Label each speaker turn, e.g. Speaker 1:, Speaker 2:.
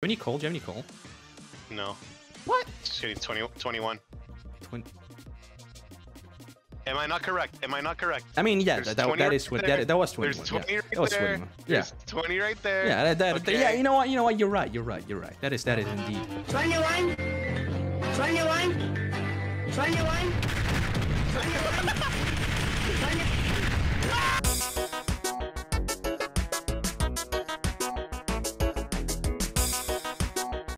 Speaker 1: you have any coal? Do you have any coal?
Speaker 2: No.
Speaker 1: What?
Speaker 2: Just kidding. 20, 21.
Speaker 1: Twin.
Speaker 2: Am I not correct? Am I not correct?
Speaker 1: I mean, yeah, that, that, that is right
Speaker 2: what
Speaker 1: that, that was
Speaker 2: There's
Speaker 1: 21.
Speaker 2: 20
Speaker 1: yeah,
Speaker 2: right
Speaker 1: that was
Speaker 2: there.
Speaker 1: 21. Yeah.
Speaker 2: There's 20 right there.
Speaker 1: Yeah, that, that,
Speaker 2: Okay.
Speaker 1: yeah, you know what, you know what, you're right, you're right, you're right. That is, that is indeed.
Speaker 3: 21, 21, 21.